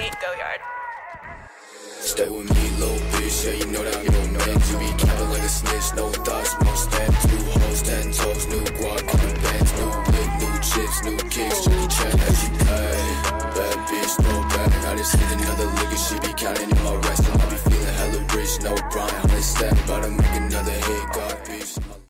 Nate Goyard. Stay with me, little bitch, yeah, you know that I'm your man. To be counting like a snitch, no thoughts, one stand Two hoes, ten toes, new guac, new bands New lick, new chips, new kicks, just check as she pay Bad bitch, no bag, I just hit another lick and she be counting in my rest. I be feeling hella rich, no grind, I'm gonna make another hit, God.